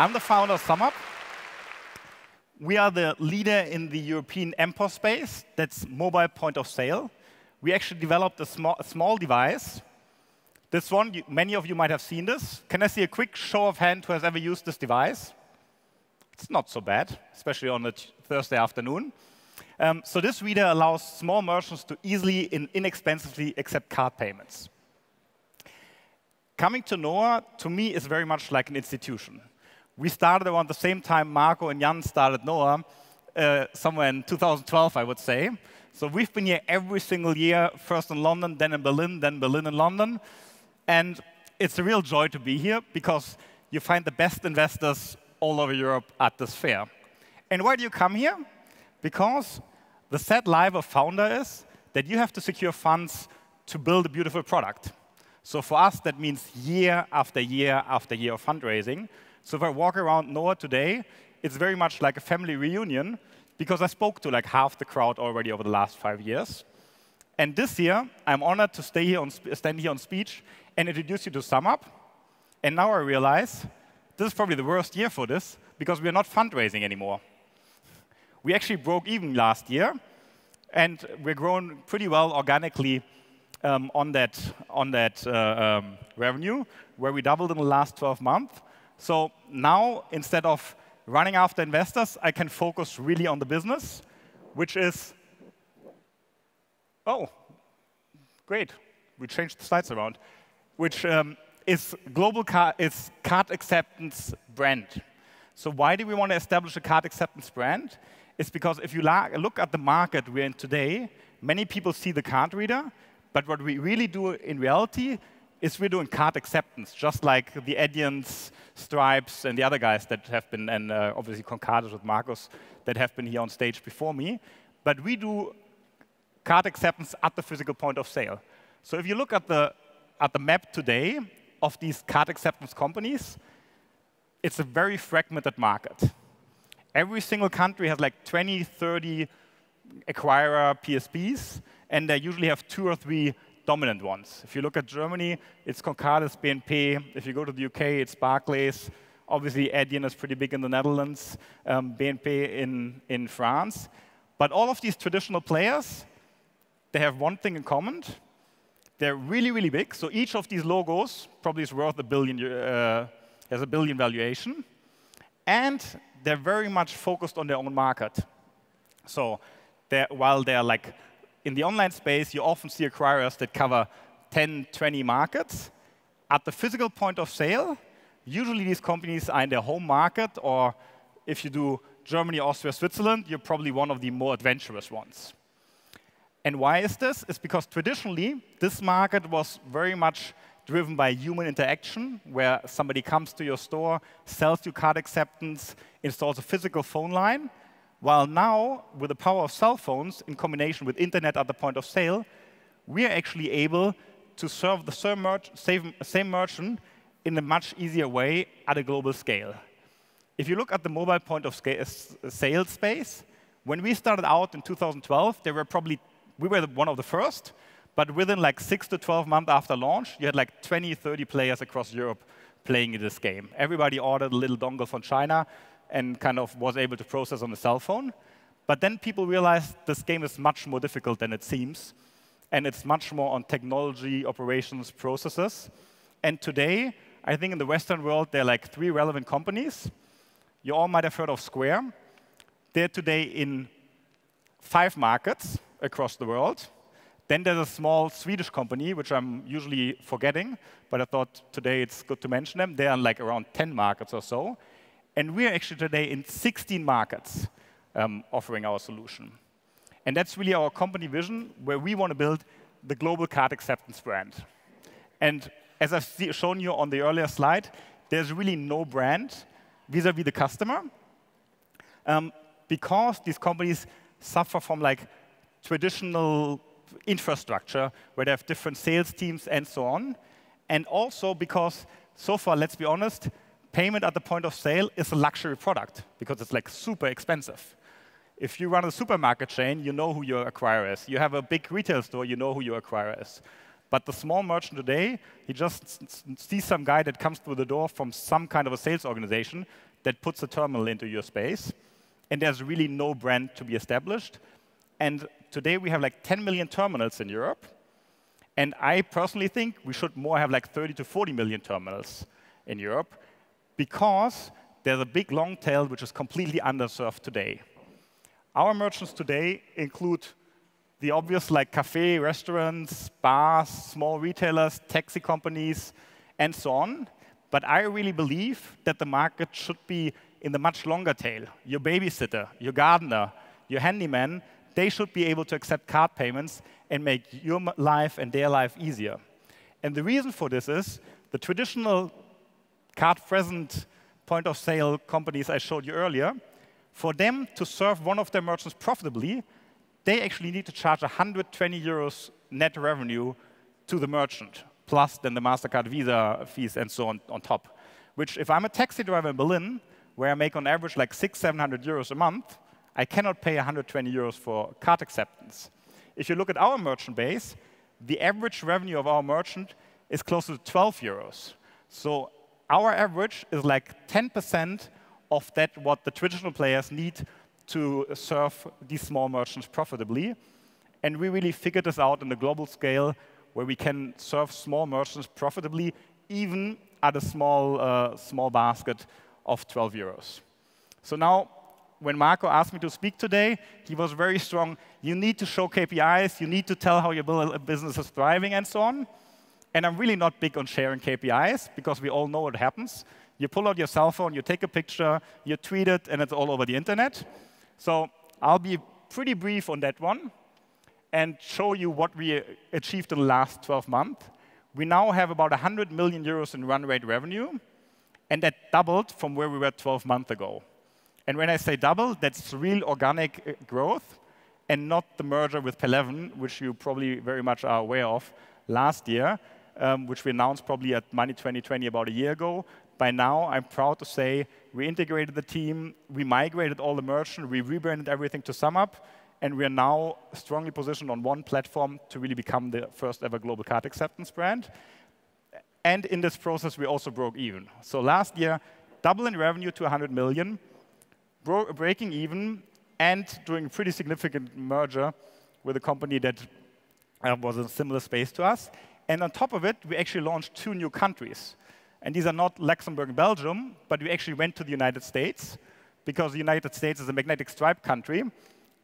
I'm the founder of SumUp. We are the leader in the European MPOS space, that's mobile point of sale. We actually developed a small, a small device. This one, you, many of you might have seen this. Can I see a quick show of hand who has ever used this device? It's not so bad, especially on a Thursday afternoon. Um, so this reader allows small merchants to easily and inexpensively accept card payments. Coming to Noah, to me, is very much like an institution. We started around the same time Marco and Jan started Noah, uh, somewhere in 2012, I would say. So we've been here every single year, first in London, then in Berlin, then Berlin and London. And it's a real joy to be here because you find the best investors all over Europe at this fair. And why do you come here? Because the sad life of founder is that you have to secure funds to build a beautiful product. So for us, that means year after year after year of fundraising. So if I walk around Noah today, it's very much like a family reunion because I spoke to like half the crowd already over the last five years. And this year, I'm honored to stay here on, stand here on speech and introduce you to SumUp. And now I realize this is probably the worst year for this because we're not fundraising anymore. We actually broke even last year, and we're growing pretty well organically um, on that, on that uh, um, revenue, where we doubled in the last 12 months. So now, instead of running after investors, I can focus really on the business, which is, oh, great. We changed the slides around, which um, is global card, is card acceptance brand. So why do we want to establish a card acceptance brand? It's because if you look at the market we're in today, many people see the card reader, but what we really do in reality is we're doing card acceptance, just like the Adyen's, Stripes, and the other guys that have been, and uh, obviously Concardis with Marcus, that have been here on stage before me. But we do card acceptance at the physical point of sale. So if you look at the, at the map today of these card acceptance companies, it's a very fragmented market. Every single country has like 20, 30 acquirer PSPs, and they usually have two or three dominant ones. If you look at Germany, it's Concardis, BNP. If you go to the UK, it's Barclays. Obviously, Adyen is pretty big in the Netherlands, um, BNP in, in France. But all of these traditional players, they have one thing in common. They're really, really big. So each of these logos probably is worth a billion, uh, has a billion valuation. And they're very much focused on their own market. So they're, while they're like in the online space, you often see acquirers that cover 10, 20 markets. At the physical point of sale, usually these companies are in their home market, or if you do Germany, Austria, Switzerland, you're probably one of the more adventurous ones. And why is this? It's because traditionally, this market was very much driven by human interaction, where somebody comes to your store, sells you card acceptance, installs a physical phone line, while now, with the power of cell phones in combination with internet at the point of sale, we are actually able to serve the same, merch same merchant in a much easier way at a global scale. If you look at the mobile point of sale space, when we started out in 2012, there were probably we were one of the first, but within like six to 12 months after launch, you had like 20, 30 players across Europe playing in this game. Everybody ordered a little dongle from China and kind of was able to process on a cell phone. But then people realized this game is much more difficult than it seems. And it's much more on technology, operations, processes. And today, I think in the Western world, there are like three relevant companies. You all might have heard of Square. They're today in five markets across the world. Then there's a small Swedish company, which I'm usually forgetting, but I thought today it's good to mention them. They are like around 10 markets or so. And we're actually today in 16 markets um, offering our solution. And that's really our company vision, where we want to build the global card acceptance brand. And as I've shown you on the earlier slide, there's really no brand vis-a-vis -vis the customer, um, because these companies suffer from like traditional infrastructure where they have different sales teams and so on. And also because so far, let's be honest, payment at the point of sale is a luxury product because it's like super expensive. If you run a supermarket chain, you know who your acquirer is. You have a big retail store, you know who your acquirer is. But the small merchant today, he just sees some guy that comes through the door from some kind of a sales organization, that puts a terminal into your space. And there's really no brand to be established. And today we have like 10 million terminals in Europe. And I personally think we should more have like 30 to 40 million terminals in Europe because there's a big long tail which is completely underserved today. Our merchants today include the obvious like cafe, restaurants, bars, small retailers, taxi companies, and so on. But I really believe that the market should be in the much longer tail. Your babysitter, your gardener, your handyman, they should be able to accept card payments and make your life and their life easier. And the reason for this is the traditional card present point of sale companies I showed you earlier, for them to serve one of their merchants profitably, they actually need to charge 120 euros net revenue to the merchant, plus then the MasterCard Visa fees and so on on top. Which, if I'm a taxi driver in Berlin, where I make on average like six, 700 euros a month, I cannot pay 120 euros for card acceptance. If you look at our merchant base, the average revenue of our merchant is close to 12 euros. So our average is like 10% of that what the traditional players need to serve these small merchants profitably. And we really figured this out on the global scale where we can serve small merchants profitably, even at a small, uh, small basket of 12 euros. So now, when Marco asked me to speak today, he was very strong. You need to show KPIs, you need to tell how your business is thriving, and so on. And I'm really not big on sharing KPIs because we all know what happens. You pull out your cell phone, you take a picture, you tweet it, and it's all over the internet. So I'll be pretty brief on that one and show you what we achieved in the last 12 months. We now have about 100 million euros in run rate revenue, and that doubled from where we were 12 months ago. And when I say double, that's real organic uh, growth and not the merger with Payleven, which you probably very much are aware of last year, um, which we announced probably at Money 2020 about a year ago. By now, I'm proud to say we integrated the team, we migrated all the merchants, we rebranded everything to SumUp, and we are now strongly positioned on one platform to really become the first ever global card acceptance brand. And in this process, we also broke even. So last year, double in revenue to 100 million, breaking even, and doing a pretty significant merger with a company that uh, was in a similar space to us. And on top of it, we actually launched two new countries. And these are not Luxembourg and Belgium, but we actually went to the United States because the United States is a magnetic stripe country.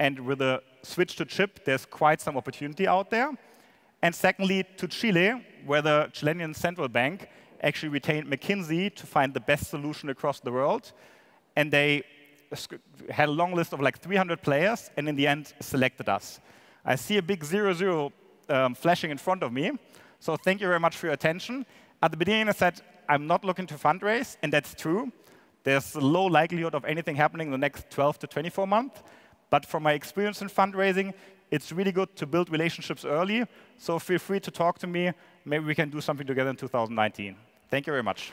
And with a switch to chip, there's quite some opportunity out there. And secondly, to Chile, where the Chilean central bank actually retained McKinsey to find the best solution across the world. And they had a long list of like 300 players, and in the end, selected us. I see a big zero zero um, flashing in front of me. So thank you very much for your attention. At the beginning, I said, I'm not looking to fundraise, and that's true. There's a low likelihood of anything happening in the next 12 to 24 months. But from my experience in fundraising, it's really good to build relationships early. So feel free to talk to me. Maybe we can do something together in 2019. Thank you very much.